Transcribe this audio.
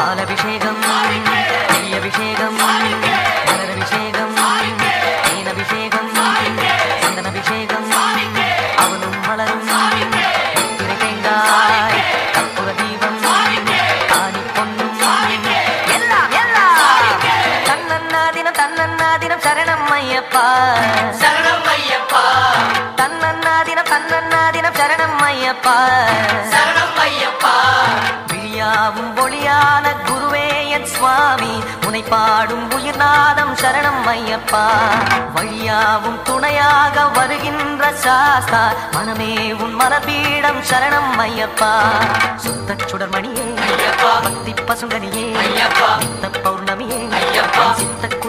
பாலபிஷேகம் நெய்யபிஷேகம் மலரபிஷேகம் தேனபிஷேகம் சந்தனபிஷேகம் அவனும் மலரும் திரை தேங்காய் கற்பூர தீபம் காணி பொன்னும் எல்லாம் எல்லாம். தன்னன்னா தினம் தன்னன்னா தினம் சரணம் ஐயப்பா. சரணம் ஐயப்பா. தன்னன்னா தினம் தன்னன்னா தினம் சரணம் ஐயப்பா. சரணம் ஒளியான குருவே என் சுவாமி. உனை பாடும் உயிர்நாதம் சரணம் ஐயப்பா. வழியாவும் துணையாக வருகின்ற சாஸ்தா. மனமே உன் மனபீடம் சரணம் ஐயப்பா. சுத்த சுடர்மணியே. பக்தி பசுங்கனியே பௌர்ணமியே. சித்த